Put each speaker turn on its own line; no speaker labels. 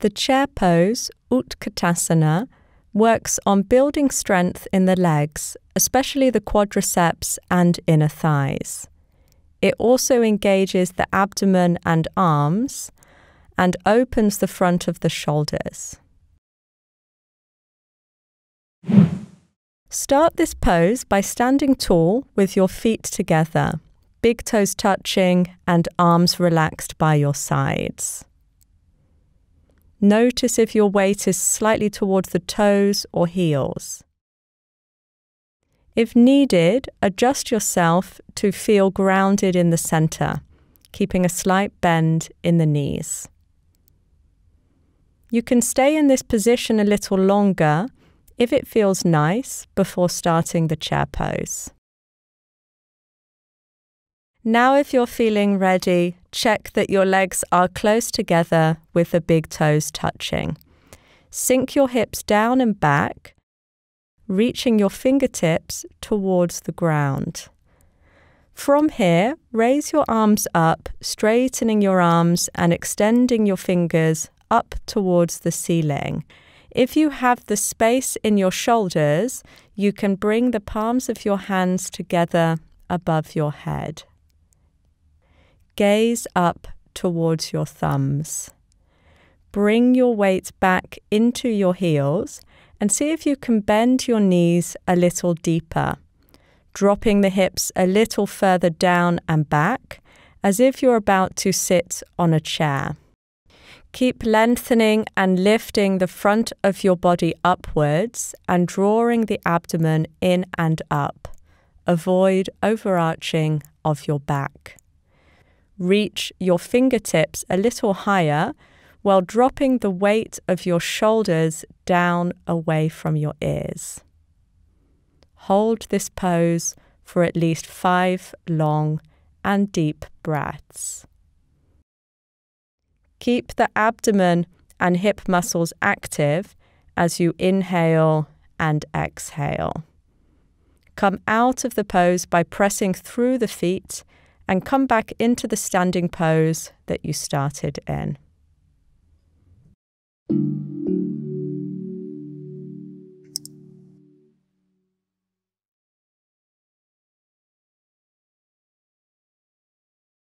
The chair pose, Utkatasana, works on building strength in the legs, especially the quadriceps and inner thighs. It also engages the abdomen and arms and opens the front of the shoulders. Start this pose by standing tall with your feet together, big toes touching and arms relaxed by your sides. Notice if your weight is slightly towards the toes or heels. If needed, adjust yourself to feel grounded in the center, keeping a slight bend in the knees. You can stay in this position a little longer if it feels nice before starting the chair pose. Now, if you're feeling ready, check that your legs are close together with the big toes touching. Sink your hips down and back reaching your fingertips towards the ground. From here, raise your arms up, straightening your arms and extending your fingers up towards the ceiling. If you have the space in your shoulders, you can bring the palms of your hands together above your head. Gaze up towards your thumbs. Bring your weight back into your heels and see if you can bend your knees a little deeper, dropping the hips a little further down and back as if you're about to sit on a chair. Keep lengthening and lifting the front of your body upwards and drawing the abdomen in and up. Avoid overarching of your back. Reach your fingertips a little higher while dropping the weight of your shoulders down away from your ears. Hold this pose for at least five long and deep breaths. Keep the abdomen and hip muscles active as you inhale and exhale. Come out of the pose by pressing through the feet and come back into the standing pose that you started in.